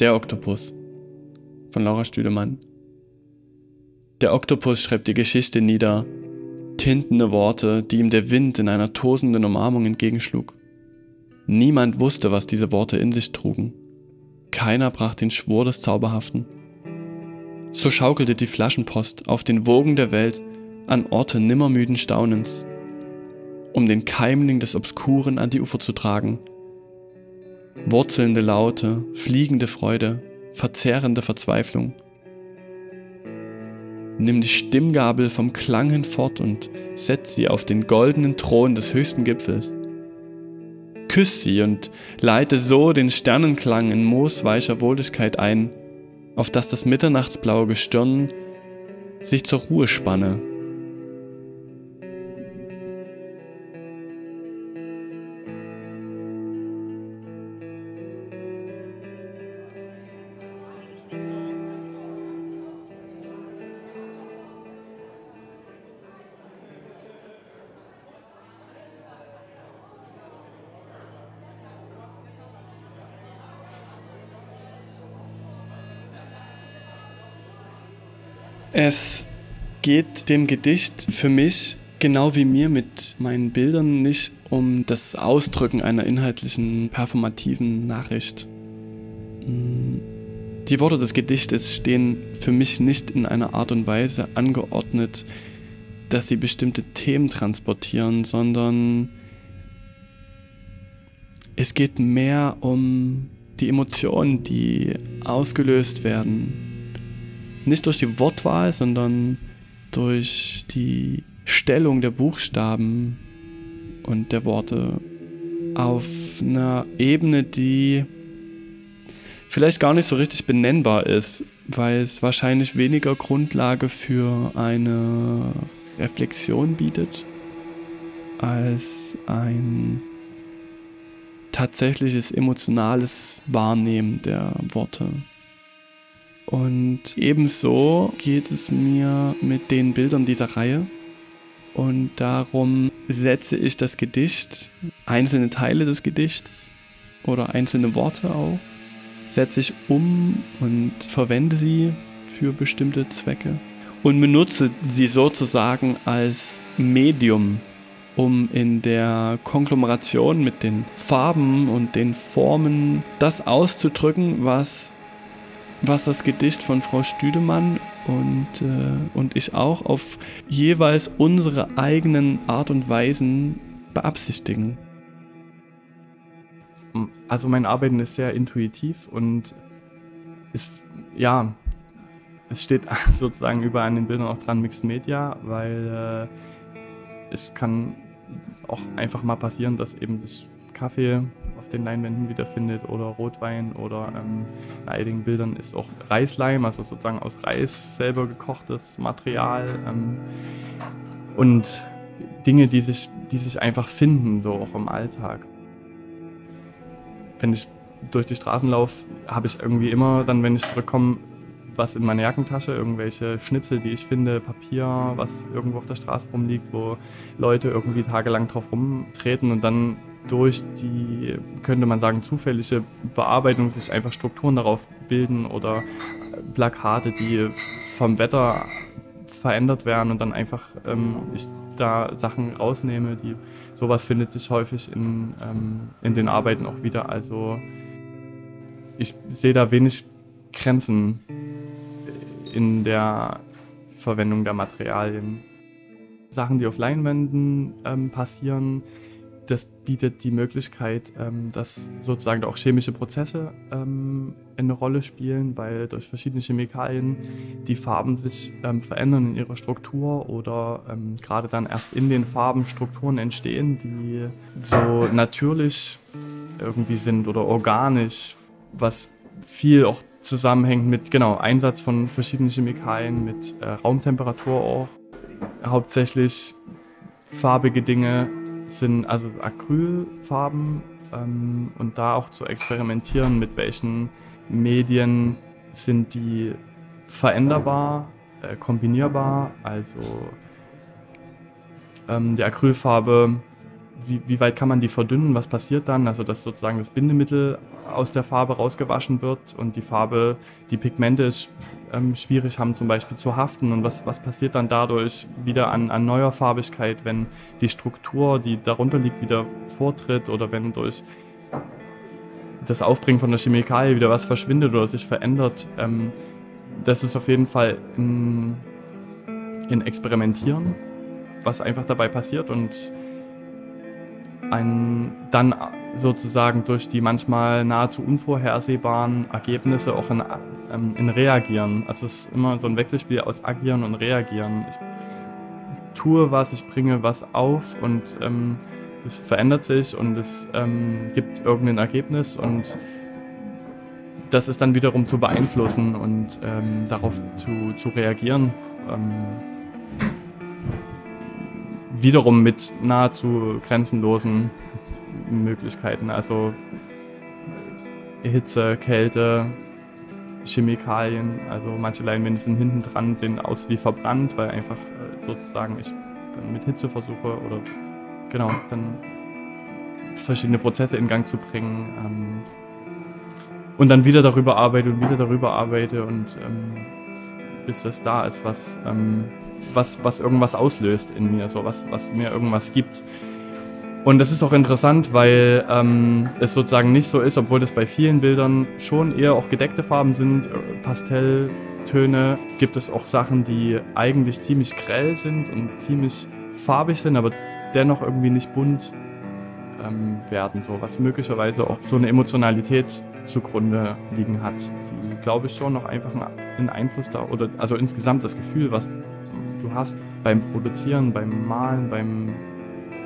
Der Oktopus von Laura Stüdemann. Der Oktopus schreibt die Geschichte nieder, tintende Worte, die ihm der Wind in einer tosenden Umarmung entgegenschlug. Niemand wusste, was diese Worte in sich trugen. Keiner brach den Schwur des Zauberhaften. So schaukelte die Flaschenpost auf den Wogen der Welt an Orte nimmermüden Staunens, um den Keimling des Obskuren an die Ufer zu tragen – wurzelnde Laute, fliegende Freude, verzehrende Verzweiflung. Nimm die Stimmgabel vom Klang hinfort und setz sie auf den goldenen Thron des höchsten Gipfels. Küss sie und leite so den Sternenklang in moosweicher Wohligkeit ein, auf dass das mitternachtsblaue Gestirn sich zur Ruhe spanne Es geht dem Gedicht für mich genau wie mir mit meinen Bildern nicht um das Ausdrücken einer inhaltlichen, performativen Nachricht. Mm, die Worte des Gedichtes stehen für mich nicht in einer Art und Weise angeordnet, dass sie bestimmte Themen transportieren, sondern es geht mehr um die Emotionen, die ausgelöst werden nicht durch die Wortwahl, sondern durch die Stellung der Buchstaben und der Worte auf einer Ebene, die vielleicht gar nicht so richtig benennbar ist, weil es wahrscheinlich weniger Grundlage für eine Reflexion bietet als ein tatsächliches emotionales Wahrnehmen der Worte. Und ebenso geht es mir mit den Bildern dieser Reihe. Und darum setze ich das Gedicht, einzelne Teile des Gedichts oder einzelne Worte auch, setze ich um und verwende sie für bestimmte Zwecke und benutze sie sozusagen als Medium, um in der Konglomeration mit den Farben und den Formen das auszudrücken, was was das Gedicht von Frau Stüdemann und, äh, und ich auch auf jeweils unsere eigenen Art und Weisen beabsichtigen. Also mein Arbeiten ist sehr intuitiv und ist, ja, es steht sozusagen über an den Bildern auch dran Mixed Media, weil äh, es kann auch einfach mal passieren, dass eben das Kaffee auf den Leinwänden wiederfindet oder Rotwein oder ähm, in einigen Bildern ist auch Reisleim, also sozusagen aus Reis selber gekochtes Material ähm, und Dinge, die sich, die sich einfach finden, so auch im Alltag. Wenn ich durch die Straßen laufe, habe ich irgendwie immer dann, wenn ich zurückkomme, was in meiner Jackentasche, irgendwelche Schnipsel, die ich finde, Papier, was irgendwo auf der Straße rumliegt, wo Leute irgendwie tagelang drauf rumtreten und dann durch die, könnte man sagen, zufällige Bearbeitung sich einfach Strukturen darauf bilden oder Plakate, die vom Wetter verändert werden und dann einfach ähm, ich da Sachen rausnehme, die sowas findet sich häufig in, ähm, in den Arbeiten auch wieder. Also ich sehe da wenig Grenzen in der Verwendung der Materialien. Sachen, die auf Leinwänden ähm, passieren, das bietet die Möglichkeit, ähm, dass sozusagen auch chemische Prozesse ähm, eine Rolle spielen, weil durch verschiedene Chemikalien die Farben sich ähm, verändern in ihrer Struktur oder ähm, gerade dann erst in den Farben Strukturen entstehen, die so natürlich irgendwie sind oder organisch, was viel auch zusammenhängt mit genau Einsatz von verschiedenen Chemikalien, mit äh, Raumtemperatur auch. Hauptsächlich farbige Dinge sind also Acrylfarben ähm, und da auch zu experimentieren, mit welchen Medien sind die veränderbar, äh, kombinierbar. Also ähm, die Acrylfarbe wie, wie weit kann man die verdünnen, was passiert dann, also dass sozusagen das Bindemittel aus der Farbe rausgewaschen wird und die Farbe, die Pigmente ist ähm, schwierig haben zum Beispiel zu haften. Und was, was passiert dann dadurch wieder an, an neuer Farbigkeit, wenn die Struktur, die darunter liegt, wieder vortritt oder wenn durch das Aufbringen von der Chemikalie wieder was verschwindet oder sich verändert. Ähm, das ist auf jeden Fall ein, ein Experimentieren, was einfach dabei passiert. Und ein, dann sozusagen durch die manchmal nahezu unvorhersehbaren Ergebnisse auch in, ähm, in Reagieren. Also es ist immer so ein Wechselspiel aus Agieren und Reagieren. Ich tue was, ich bringe was auf und ähm, es verändert sich und es ähm, gibt irgendein Ergebnis und das ist dann wiederum zu beeinflussen und ähm, darauf zu, zu reagieren. Wiederum mit nahezu grenzenlosen Möglichkeiten. Also Hitze, Kälte, Chemikalien. Also manche Leinwände sind hinten dran, sehen aus wie verbrannt, weil einfach äh, sozusagen ich dann mit Hitze versuche oder genau, dann verschiedene Prozesse in Gang zu bringen. Ähm, und dann wieder darüber arbeite und wieder darüber arbeite und ähm, bis das da ist, was, ähm, was, was irgendwas auslöst in mir, so was, was mir irgendwas gibt. Und das ist auch interessant, weil ähm, es sozusagen nicht so ist, obwohl das bei vielen Bildern schon eher auch gedeckte Farben sind, äh, Pastelltöne, gibt es auch Sachen, die eigentlich ziemlich grell sind und ziemlich farbig sind, aber dennoch irgendwie nicht bunt ähm, werden, so was möglicherweise auch so eine Emotionalität zugrunde liegen hat, die glaube ich schon noch einfach einen Einfluss da oder also insgesamt das Gefühl, was du hast beim Produzieren, beim Malen, beim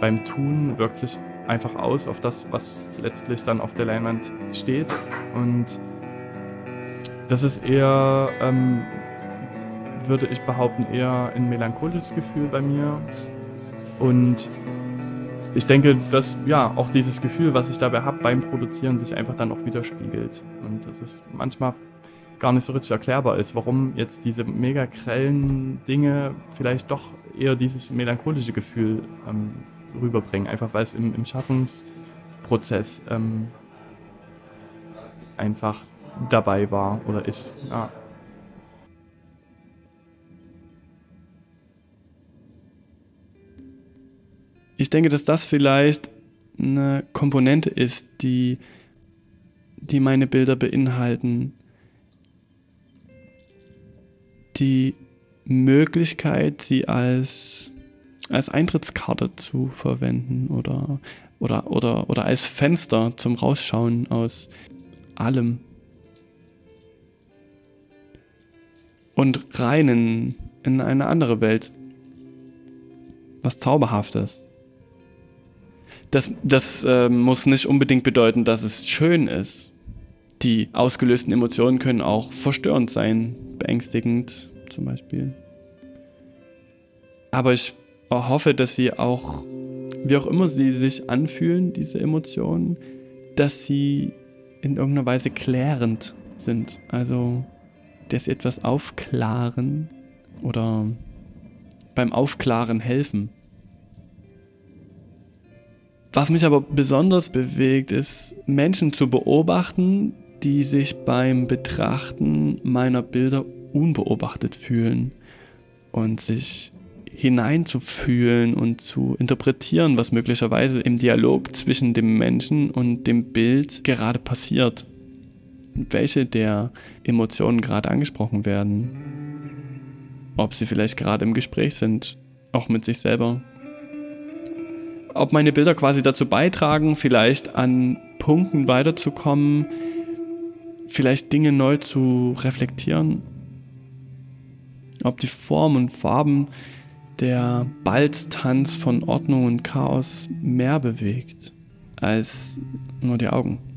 beim Tun wirkt sich einfach aus auf das, was letztlich dann auf der Leinwand steht. Und das ist eher, ähm, würde ich behaupten, eher ein melancholisches Gefühl bei mir. Und ich denke, dass ja auch dieses Gefühl, was ich dabei habe beim Produzieren, sich einfach dann auch widerspiegelt. Und das ist manchmal gar nicht so richtig erklärbar ist, warum jetzt diese mega grellen Dinge vielleicht doch eher dieses melancholische Gefühl ähm, rüberbringen, einfach weil es im, im Schaffensprozess ähm, einfach dabei war oder ist. Ja. Ich denke, dass das vielleicht eine Komponente ist, die, die meine Bilder beinhalten. Die Möglichkeit, sie als als Eintrittskarte zu verwenden oder, oder, oder, oder als Fenster zum Rausschauen aus allem. Und rein in, in eine andere Welt. Was Zauberhaftes. Das, das äh, muss nicht unbedingt bedeuten, dass es schön ist. Die ausgelösten Emotionen können auch verstörend sein, beängstigend zum Beispiel. Aber ich hoffe, dass sie auch, wie auch immer sie sich anfühlen, diese Emotionen, dass sie in irgendeiner Weise klärend sind. Also, dass sie etwas aufklaren oder beim Aufklaren helfen. Was mich aber besonders bewegt, ist Menschen zu beobachten, die sich beim Betrachten meiner Bilder unbeobachtet fühlen und sich hineinzufühlen und zu interpretieren, was möglicherweise im Dialog zwischen dem Menschen und dem Bild gerade passiert. Welche der Emotionen gerade angesprochen werden. Ob sie vielleicht gerade im Gespräch sind, auch mit sich selber. Ob meine Bilder quasi dazu beitragen, vielleicht an Punkten weiterzukommen, vielleicht Dinge neu zu reflektieren. Ob die Form und Farben der Balztanz von Ordnung und Chaos mehr bewegt als nur die Augen.